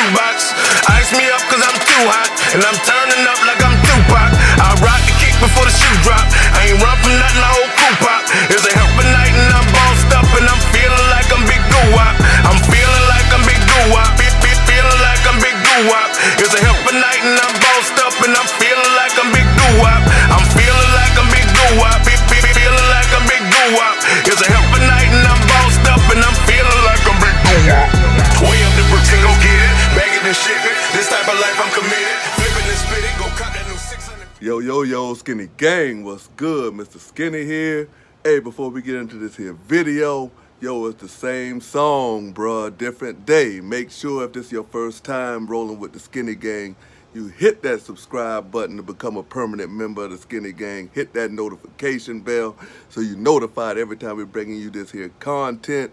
shoebox. Ice me up cause I'm too hot, and I'm turning up like I'm Tupac. I rock the kick before the shoe drop. I ain't run from nothing, I hold cool pop. It's a a night and I'm Yo, Skinny Gang, what's good? Mr. Skinny here. Hey, before we get into this here video, yo, it's the same song, bruh, different day. Make sure if this is your first time rolling with the Skinny Gang, you hit that subscribe button to become a permanent member of the Skinny Gang. Hit that notification bell so you're notified every time we're bringing you this here content.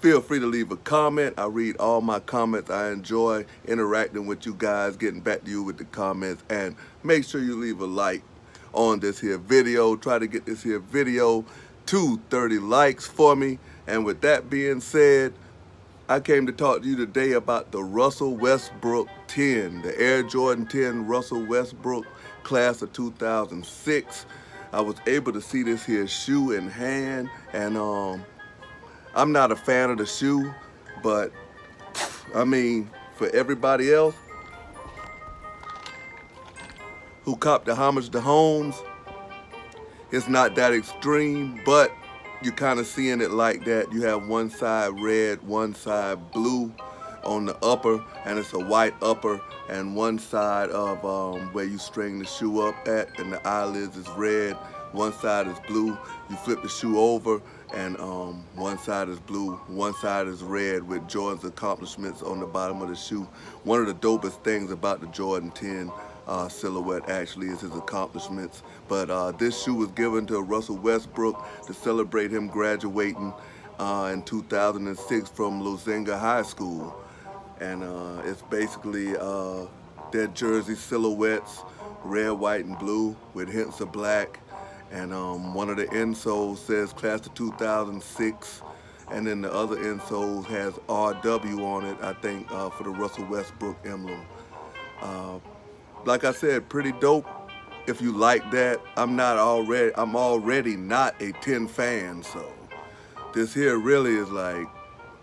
Feel free to leave a comment. I read all my comments. I enjoy interacting with you guys, getting back to you with the comments. And make sure you leave a like on this here video. Try to get this here video to 30 likes for me. And with that being said, I came to talk to you today about the Russell Westbrook 10, the Air Jordan 10 Russell Westbrook class of 2006. I was able to see this here shoe in hand and um I'm not a fan of the shoe, but I mean, for everybody else who copped the homage to Holmes, it's not that extreme, but you're kind of seeing it like that. You have one side red, one side blue on the upper, and it's a white upper, and one side of um, where you string the shoe up at, and the eyelids is red. One side is blue. You flip the shoe over, and um, one side is blue, one side is red with Jordan's accomplishments on the bottom of the shoe. One of the dopest things about the Jordan 10 uh, silhouette actually is his accomplishments. But uh, this shoe was given to Russell Westbrook to celebrate him graduating uh, in 2006 from Leuzinger High School. And uh, it's basically uh, their jersey silhouettes, red, white, and blue with hints of black. And um, one of the insoles says class of 2006. And then the other insole has RW on it, I think, uh, for the Russell Westbrook emblem. Uh, like I said, pretty dope. If you like that, I'm not already, I'm already not a 10 fan, so this here really is like,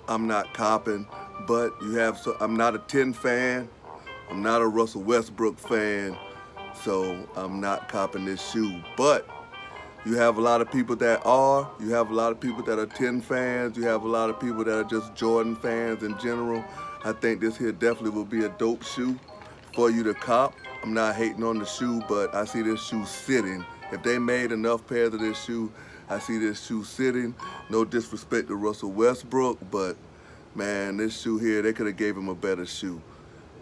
I'm not copping, but you have, so I'm not a 10 fan, I'm not a Russell Westbrook fan, so I'm not copping this shoe, but you have a lot of people that are. You have a lot of people that are 10 fans. You have a lot of people that are just Jordan fans in general. I think this here definitely will be a dope shoe for you to cop. I'm not hating on the shoe, but I see this shoe sitting. If they made enough pairs of this shoe, I see this shoe sitting. No disrespect to Russell Westbrook, but man, this shoe here, they could have gave him a better shoe.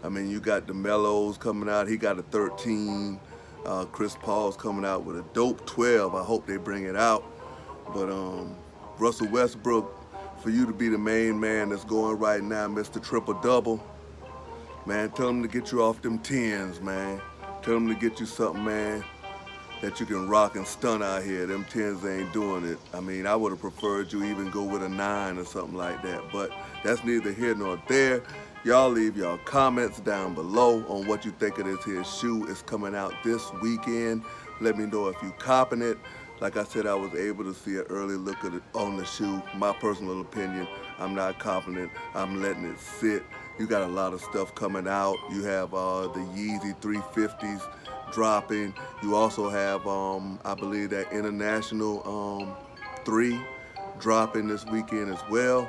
I mean, you got the Melos coming out. He got a 13. Uh, Chris Paul's coming out with a dope 12. I hope they bring it out. But um, Russell Westbrook, for you to be the main man that's going right now, Mr. Triple Double, man, tell him to get you off them tens, man. Tell him to get you something, man, that you can rock and stun out here. Them tens ain't doing it. I mean, I would have preferred you even go with a nine or something like that. But that's neither here nor there. Y'all leave y'all comments down below on what you think of this here shoe. It's coming out this weekend. Let me know if you copping it. Like I said, I was able to see an early look at it on the shoe. My personal opinion, I'm not it. I'm letting it sit. You got a lot of stuff coming out. You have uh, the Yeezy 350s dropping. You also have, um, I believe, that International um, 3 dropping this weekend as well.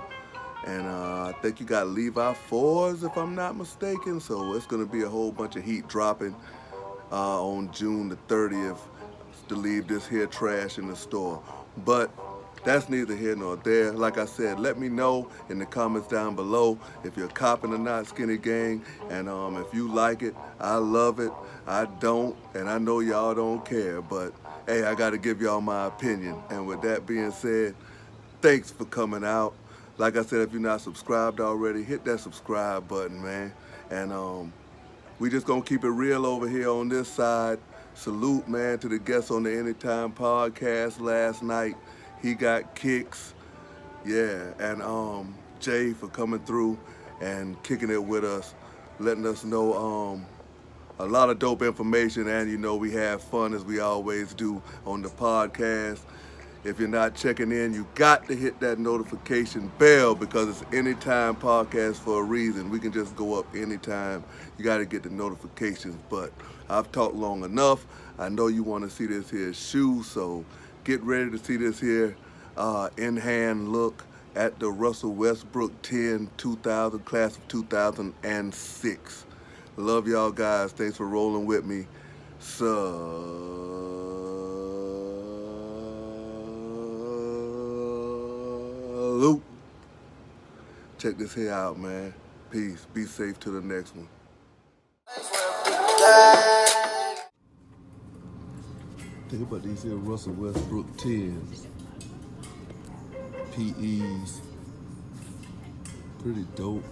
And uh, I think you got Levi fours, if I'm not mistaken. So it's gonna be a whole bunch of heat dropping uh, on June the 30th to leave this here trash in the store. But that's neither here nor there. Like I said, let me know in the comments down below if you're copping or not Skinny Gang. And um, if you like it, I love it. I don't, and I know y'all don't care. But hey, I gotta give y'all my opinion. And with that being said, thanks for coming out. Like I said, if you're not subscribed already, hit that subscribe button, man. And um, we just gonna keep it real over here on this side. Salute, man, to the guests on the Anytime podcast last night. He got kicks, yeah, and um, Jay for coming through and kicking it with us. letting us know um, a lot of dope information and you know we have fun as we always do on the podcast. If you're not checking in, you got to hit that notification bell because it's anytime podcast for a reason. We can just go up anytime. You got to get the notifications. But I've talked long enough. I know you want to see this here shoe, so get ready to see this here uh, in-hand look at the Russell Westbrook 10 2000 class of 2006. Love y'all guys. Thanks for rolling with me. Salute. Check this here out, man. Peace. Be safe to the next one. Think about these here Russell Westbrook 10s. PEs. Pretty dope.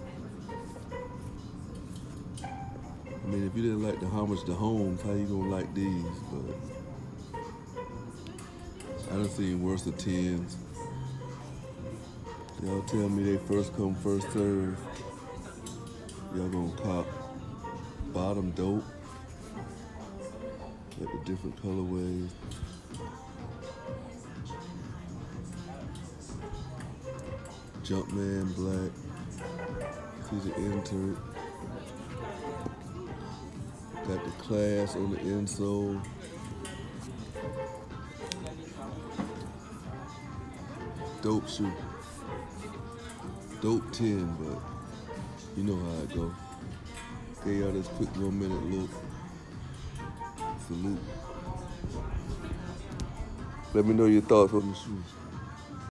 I mean, if you didn't like the Homage to Homes, how you gonna like these? But I done seen worse than tens. Y'all tell me they first come, first serve. Y'all gonna cop bottom dope at the different colorways. Jumpman black. See the insert. Got the class on the insole. Dope shoe. Dope 10, but you know how it go. Gave y'all this quick one minute look. Salute. Let me know your thoughts on the shoes.